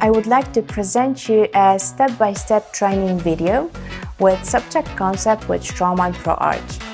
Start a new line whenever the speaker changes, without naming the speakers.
I would like to present you a step-by-step -step training video with subject concept with Straumann ProArch.